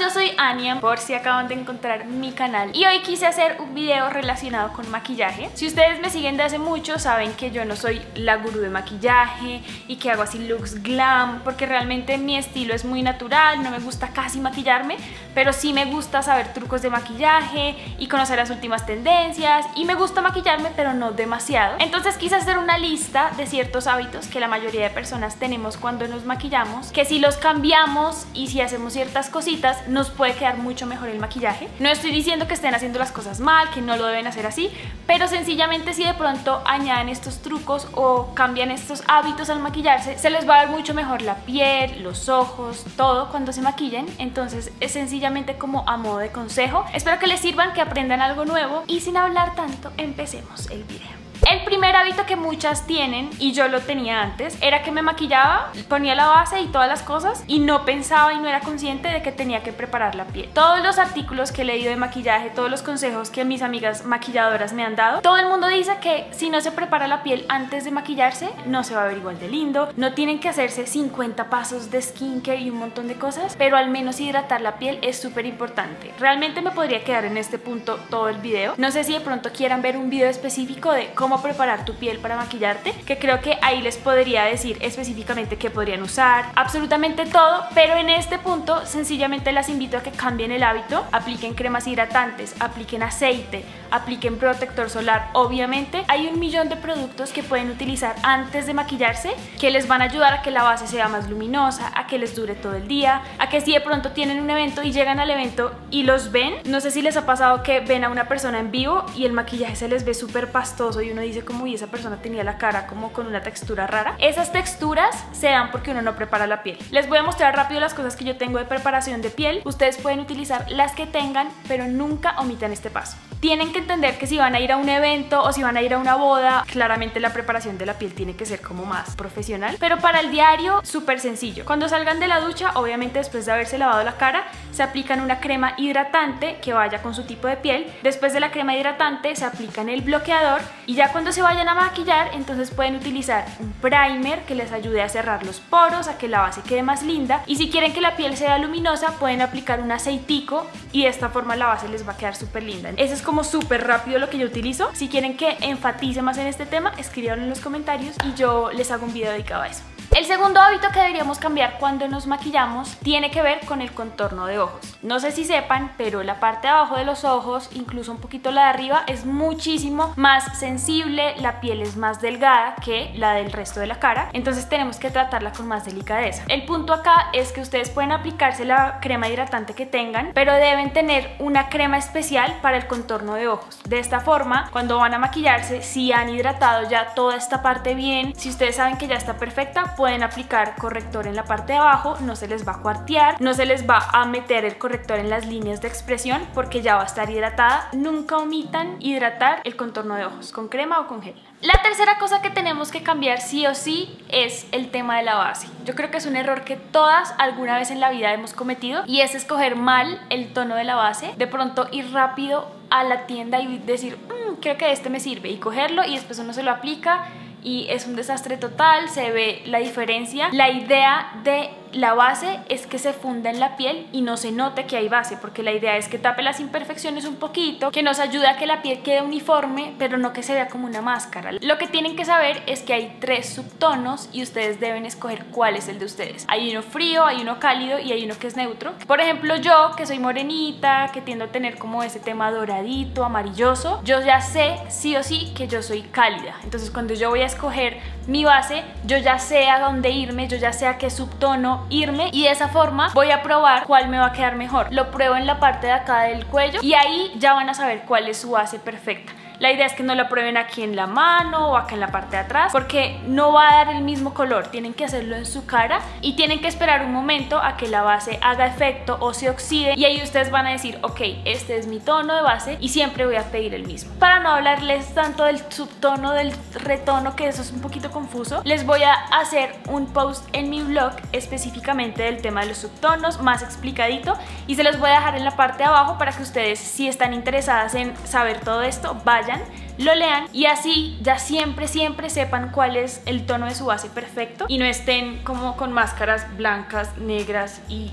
yo soy Ania, por si acaban de encontrar mi canal y hoy quise hacer un video relacionado con maquillaje. Si ustedes me siguen de hace mucho saben que yo no soy la gurú de maquillaje y que hago así looks glam porque realmente mi estilo es muy natural, no me gusta casi maquillarme, pero sí me gusta saber trucos de maquillaje y conocer las últimas tendencias y me gusta maquillarme pero no demasiado. Entonces quise hacer una lista de ciertos hábitos que la mayoría de personas tenemos cuando nos maquillamos, que si los cambiamos y si hacemos ciertas cositas nos puede quedar mucho mejor el maquillaje. No estoy diciendo que estén haciendo las cosas mal, que no lo deben hacer así, pero sencillamente si de pronto añaden estos trucos o cambian estos hábitos al maquillarse, se les va a ver mucho mejor la piel, los ojos, todo cuando se maquillen. Entonces es sencillamente como a modo de consejo. Espero que les sirvan, que aprendan algo nuevo y sin hablar tanto, empecemos el video. El primer hábito que muchas tienen, y yo lo tenía antes, era que me maquillaba, ponía la base y todas las cosas y no pensaba y no era consciente de que tenía que preparar la piel. Todos los artículos que he leído de maquillaje, todos los consejos que mis amigas maquilladoras me han dado, todo el mundo dice que si no se prepara la piel antes de maquillarse, no se va a ver igual de lindo, no tienen que hacerse 50 pasos de skincare y un montón de cosas, pero al menos hidratar la piel es súper importante. Realmente me podría quedar en este punto todo el video. No sé si de pronto quieran ver un video específico de cómo preparar tu piel para maquillarte, que creo que ahí les podría decir específicamente qué podrían usar, absolutamente todo, pero en este punto sencillamente las invito a que cambien el hábito, apliquen cremas hidratantes, apliquen aceite, apliquen protector solar, obviamente. Hay un millón de productos que pueden utilizar antes de maquillarse que les van a ayudar a que la base sea más luminosa, a que les dure todo el día, a que si de pronto tienen un evento y llegan al evento y los ven, no sé si les ha pasado que ven a una persona en vivo y el maquillaje se les ve súper pastoso y uno dice como y esa persona tenía la cara como con una textura rara. Esas texturas se dan porque uno no prepara la piel. Les voy a mostrar rápido las cosas que yo tengo de preparación de piel. Ustedes pueden utilizar las que tengan, pero nunca omitan este paso. Tienen que entender que si van a ir a un evento o si van a ir a una boda, claramente la preparación de la piel tiene que ser como más profesional. Pero para el diario, súper sencillo. Cuando salgan de la ducha, obviamente después de haberse lavado la cara, se aplican una crema hidratante que vaya con su tipo de piel. Después de la crema hidratante, se aplican el bloqueador y ya cuando se vayan a maquillar, entonces pueden utilizar un primer que les ayude a cerrar los poros, a que la base quede más linda. Y si quieren que la piel sea luminosa, pueden aplicar un aceitico y de esta forma la base les va a quedar súper linda. Ese es como súper rápido lo que yo utilizo. Si quieren que enfatice más en este tema, escríbanlo en los comentarios y yo les hago un video dedicado a eso. El segundo hábito que deberíamos cambiar cuando nos maquillamos tiene que ver con el contorno de ojos. No sé si sepan, pero la parte de abajo de los ojos, incluso un poquito la de arriba, es muchísimo más sensible, la piel es más delgada que la del resto de la cara, entonces tenemos que tratarla con más delicadeza. El punto acá es que ustedes pueden aplicarse la crema hidratante que tengan, pero deben tener una crema especial para el contorno de ojos. De esta forma, cuando van a maquillarse, si han hidratado ya toda esta parte bien, si ustedes saben que ya está perfecta, pueden aplicar corrector en la parte de abajo, no se les va a cuartear, no se les va a meter el corrector en las líneas de expresión porque ya va a estar hidratada. Nunca omitan hidratar el contorno de ojos con crema o con gel. La tercera cosa que tenemos que cambiar sí o sí es el tema de la base. Yo creo que es un error que todas alguna vez en la vida hemos cometido y es escoger mal el tono de la base, de pronto ir rápido a la tienda y decir, mmm, creo que este me sirve y cogerlo y después uno se lo aplica y es un desastre total, se ve la diferencia. La idea de la base es que se funda en la piel y no se note que hay base, porque la idea es que tape las imperfecciones un poquito, que nos ayude a que la piel quede uniforme, pero no que se vea como una máscara. Lo que tienen que saber es que hay tres subtonos y ustedes deben escoger cuál es el de ustedes. Hay uno frío, hay uno cálido y hay uno que es neutro. Por ejemplo, yo que soy morenita, que tiendo a tener como ese tema doradito, amarilloso, yo ya sé sí o sí que yo soy cálida. Entonces cuando yo voy a escoger mi base, yo ya sé a dónde irme, yo ya sé a qué subtono irme y de esa forma voy a probar cuál me va a quedar mejor. Lo pruebo en la parte de acá del cuello y ahí ya van a saber cuál es su base perfecta. La idea es que no lo prueben aquí en la mano o acá en la parte de atrás porque no va a dar el mismo color. Tienen que hacerlo en su cara y tienen que esperar un momento a que la base haga efecto o se oxide y ahí ustedes van a decir, ok, este es mi tono de base y siempre voy a pedir el mismo. Para no hablarles tanto del subtono, del retono, que eso es un poquito confuso, les voy a hacer un post en mi blog específicamente del tema de los subtonos, más explicadito y se los voy a dejar en la parte de abajo para que ustedes si están interesadas en saber todo esto, vayan lo lean y así ya siempre, siempre sepan cuál es el tono de su base perfecto y no estén como con máscaras blancas, negras y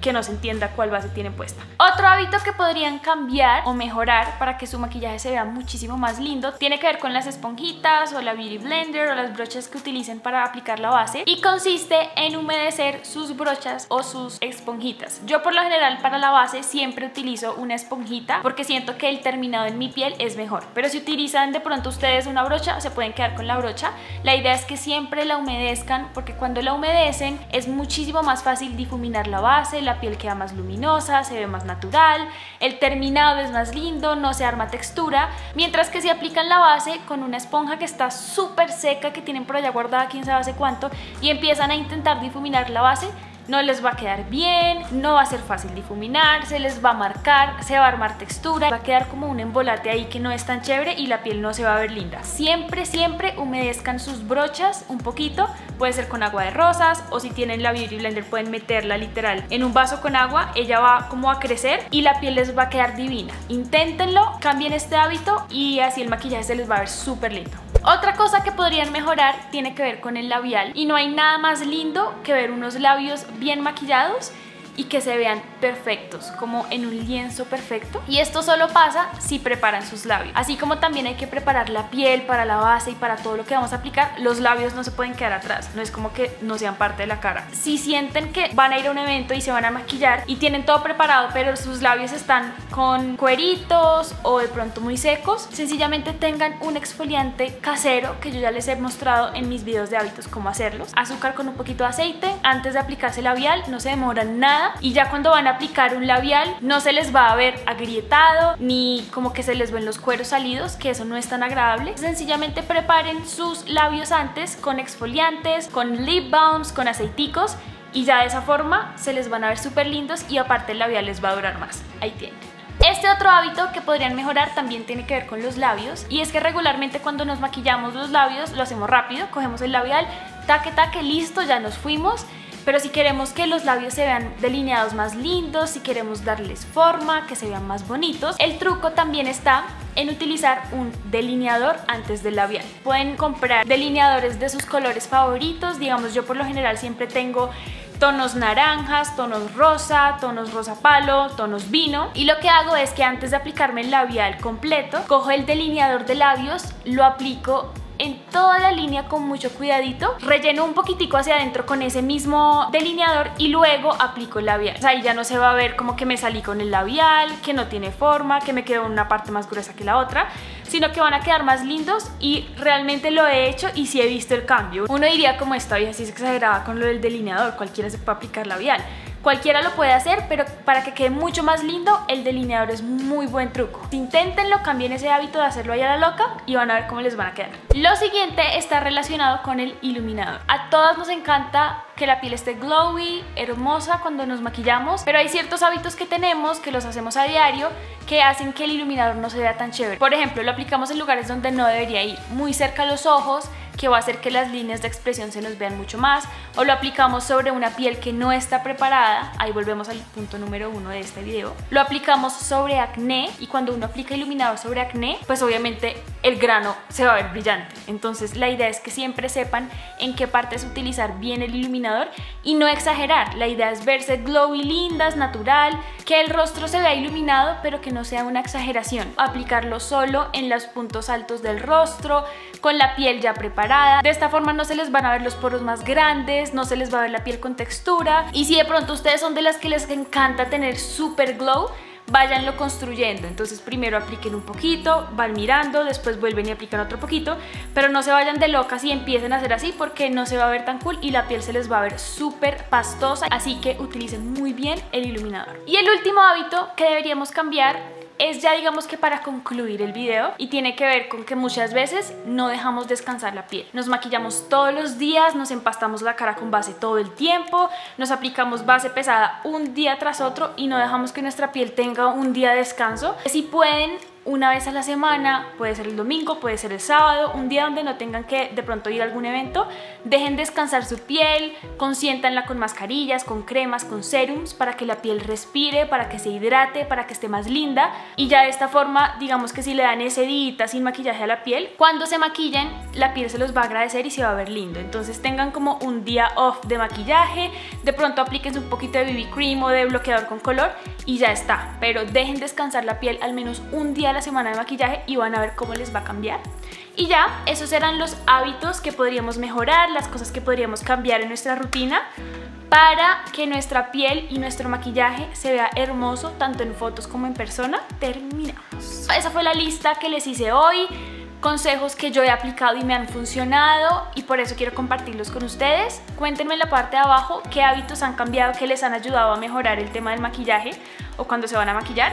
que no se entienda cuál base tienen puesta. Otro hábito que podrían cambiar o mejorar para que su maquillaje se vea muchísimo más lindo tiene que ver con las esponjitas o la beauty blender o las brochas que utilicen para aplicar la base y consiste en humedecer sus brochas o sus esponjitas. Yo por lo general para la base siempre utilizo una esponjita porque siento que el terminado en mi piel es mejor, pero si utilizan de pronto ustedes una brocha se pueden quedar con la brocha. La idea es que siempre la humedezcan porque cuando la humedecen es muchísimo más fácil difuminar la base, la piel queda más luminosa, se ve más natural, el terminado es más lindo, no se arma textura, mientras que si aplican la base con una esponja que está súper seca, que tienen por allá guardada quién sabe hace cuánto, y empiezan a intentar difuminar la base, no les va a quedar bien, no va a ser fácil difuminar, se les va a marcar, se va a armar textura, va a quedar como un embolate ahí que no es tan chévere y la piel no se va a ver linda. Siempre, siempre humedezcan sus brochas un poquito, puede ser con agua de rosas o si tienen la Beauty Blender pueden meterla literal en un vaso con agua, ella va como a crecer y la piel les va a quedar divina. Inténtenlo, cambien este hábito y así el maquillaje se les va a ver súper lindo. Otra cosa que podrían mejorar tiene que ver con el labial. Y no hay nada más lindo que ver unos labios bien maquillados y que se vean perfectos, como en un lienzo perfecto. Y esto solo pasa si preparan sus labios. Así como también hay que preparar la piel para la base y para todo lo que vamos a aplicar, los labios no se pueden quedar atrás, no es como que no sean parte de la cara. Si sienten que van a ir a un evento y se van a maquillar y tienen todo preparado, pero sus labios están con cueritos o de pronto muy secos, sencillamente tengan un exfoliante casero que yo ya les he mostrado en mis videos de hábitos cómo hacerlos. Azúcar con un poquito de aceite antes de aplicarse labial, no se demoran nada y ya cuando van a aplicar un labial no se les va a ver agrietado ni como que se les ven los cueros salidos, que eso no es tan agradable. Sencillamente preparen sus labios antes con exfoliantes, con lip balms, con aceiticos y ya de esa forma se les van a ver súper lindos y aparte el labial les va a durar más. Ahí tienen. Este otro hábito que podrían mejorar también tiene que ver con los labios y es que regularmente cuando nos maquillamos los labios lo hacemos rápido, cogemos el labial, taque taque, listo, ya nos fuimos pero si queremos que los labios se vean delineados más lindos, si queremos darles forma, que se vean más bonitos, el truco también está en utilizar un delineador antes del labial. Pueden comprar delineadores de sus colores favoritos, digamos yo por lo general siempre tengo tonos naranjas, tonos rosa, tonos rosa palo, tonos vino y lo que hago es que antes de aplicarme el labial completo, cojo el delineador de labios, lo aplico en toda la línea con mucho cuidadito, relleno un poquitico hacia adentro con ese mismo delineador y luego aplico el labial. O sea, ahí ya no se va a ver como que me salí con el labial, que no tiene forma, que me quedó una parte más gruesa que la otra, sino que van a quedar más lindos y realmente lo he hecho y sí he visto el cambio. Uno diría como esta vieja si se exageraba con lo del delineador, cualquiera se puede aplicar labial. Cualquiera lo puede hacer, pero para que quede mucho más lindo, el delineador es muy buen truco. Inténtenlo, cambien ese hábito de hacerlo ahí a la loca y van a ver cómo les van a quedar. Lo siguiente está relacionado con el iluminador. A todas nos encanta que la piel esté glowy, hermosa cuando nos maquillamos, pero hay ciertos hábitos que tenemos que los hacemos a diario que hacen que el iluminador no se vea tan chévere. Por ejemplo, lo aplicamos en lugares donde no debería ir, muy cerca a los ojos, que va a hacer que las líneas de expresión se nos vean mucho más, o lo aplicamos sobre una piel que no está preparada, ahí volvemos al punto número uno de este video, lo aplicamos sobre acné y cuando uno aplica iluminador sobre acné, pues obviamente el grano se va a ver brillante. Entonces la idea es que siempre sepan en qué partes utilizar bien el iluminador y no exagerar. La idea es verse glowy, lindas, natural, que el rostro se vea iluminado pero que no sea una exageración. Aplicarlo solo en los puntos altos del rostro, con la piel ya preparada de esta forma no se les van a ver los poros más grandes, no se les va a ver la piel con textura. Y si de pronto ustedes son de las que les encanta tener super glow, váyanlo construyendo. Entonces primero apliquen un poquito, van mirando, después vuelven y aplican otro poquito, pero no se vayan de locas y empiecen a hacer así porque no se va a ver tan cool y la piel se les va a ver súper pastosa, así que utilicen muy bien el iluminador. Y el último hábito que deberíamos cambiar es ya digamos que para concluir el video y tiene que ver con que muchas veces no dejamos descansar la piel. Nos maquillamos todos los días, nos empastamos la cara con base todo el tiempo, nos aplicamos base pesada un día tras otro y no dejamos que nuestra piel tenga un día de descanso. Si pueden una vez a la semana, puede ser el domingo, puede ser el sábado, un día donde no tengan que de pronto ir a algún evento, dejen descansar su piel, consiéntanla con mascarillas, con cremas, con serums para que la piel respire, para que se hidrate, para que esté más linda y ya de esta forma, digamos que si le dan ese día sin maquillaje a la piel, cuando se maquillen, la piel se los va a agradecer y se va a ver lindo. Entonces tengan como un día off de maquillaje, de pronto aplíquense un poquito de BB cream o de bloqueador con color y ya está, pero dejen descansar la piel al menos un a la semana de maquillaje y van a ver cómo les va a cambiar. Y ya, esos eran los hábitos que podríamos mejorar, las cosas que podríamos cambiar en nuestra rutina para que nuestra piel y nuestro maquillaje se vea hermoso tanto en fotos como en persona. Terminamos. Esa fue la lista que les hice hoy consejos que yo he aplicado y me han funcionado y por eso quiero compartirlos con ustedes. Cuéntenme en la parte de abajo qué hábitos han cambiado que les han ayudado a mejorar el tema del maquillaje o cuando se van a maquillar.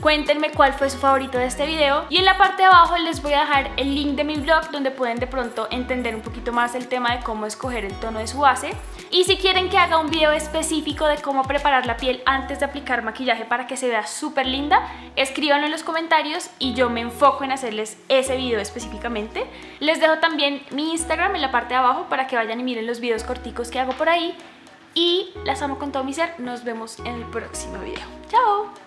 Cuéntenme cuál fue su favorito de este video y en la parte de abajo les voy a dejar el link de mi blog donde pueden de pronto entender un poquito más el tema de cómo escoger el tono de su base y si quieren que haga un video específico de cómo preparar la piel antes de aplicar maquillaje para que se vea súper linda, escríbanlo en los comentarios y yo me enfoco en hacerles ese video específicamente. Les dejo también mi Instagram en la parte de abajo para que vayan y miren los videos corticos que hago por ahí y las amo con todo mi ser. Nos vemos en el próximo video. ¡Chao!